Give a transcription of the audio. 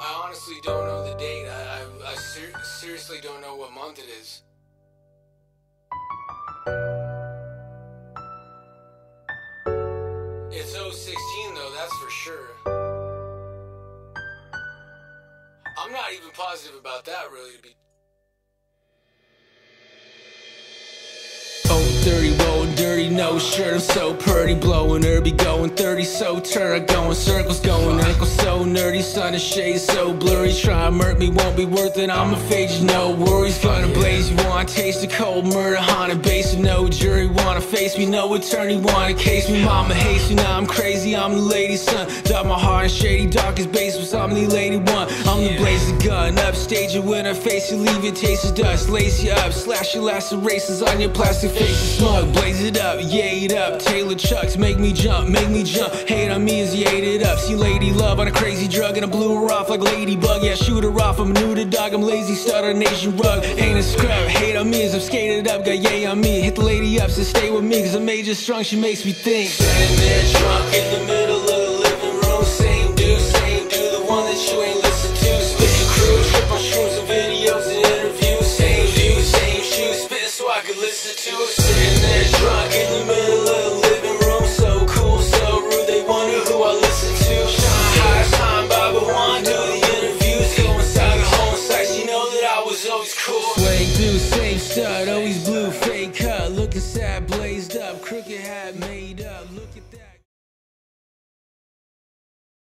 I honestly don't know the date. I, I, I ser- seriously don't know what month it is. It's 016 though, that's for sure. I'm not even positive about that really to be no shirt, I'm so pretty. Blowing herby, going 30, so turn I go in circles, going ankles so nerdy. Sun and shade so blurry, try and murk me, won't be worth it. I'ma fade you, no worries, gonna blaze you Want taste of cold murder, haunted base No jury wanna face me, no attorney wanna case me. Mama hates me, now I'm crazy, I'm the lady's son. Dug my heart in shady, darkest basements, I'm the lady one. I'm the blazing gun, upstage you in her face You leave your taste of dust, lace you up Slash your lacerations on your plastic face. Is smug, blaze it up, yay it up. Taylor Chucks, make me jump, make me jump. Hate on me ate it up. See lady love on a crazy drug and I blew her off like ladybug. Yeah, shoot her off. I'm new to dog, I'm lazy, stutter nation rug. Ain't a scrub, hate on me as I'm skated up. Got yay on me, hit the lady up, so stay with me, cause I'm major strong, she makes me think. Standing there drunk was always cool. Swag do, same stud, always blue, fake cut. Looking sad, blazed up, crooked hat made up. Look at that.